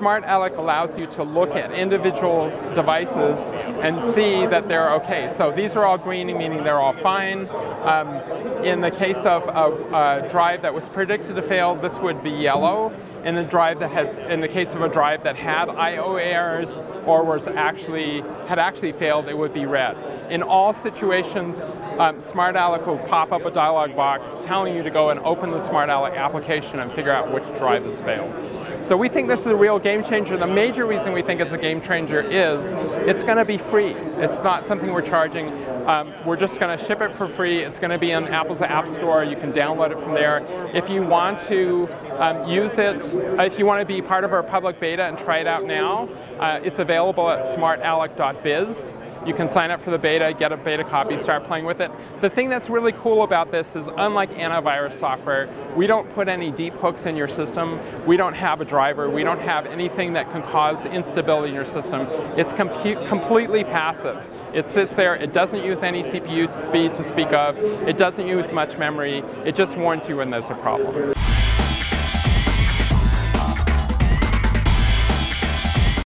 Smart Alec allows you to look at individual devices and see that they're okay. So these are all green, meaning they're all fine. Um, in the case of a, a drive that was predicted to fail, this would be yellow in the drive that had, in the case of a drive that had I/O errors or was actually had actually failed, it would be red. In all situations, um, Smart Alec will pop up a dialog box telling you to go and open the Smart Alec application and figure out which drive has failed. So we think this is a real game changer. The major reason we think it's a game changer is it's going to be free. It's not something we're charging. Um, we're just going to ship it for free. It's going to be in Apple's App Store. You can download it from there. If you want to um, use it, uh, if you want to be part of our public beta and try it out now, uh, it's available at smartalec.biz. You can sign up for the beta, get a beta copy, start playing with it. The thing that's really cool about this is unlike antivirus software, we don't put any deep hooks in your system. We don't have a driver. We don't have anything that can cause instability in your system. It's com completely passive. It sits there, it doesn't use any CPU speed to speak of, it doesn't use much memory, it just warns you when there's a problem.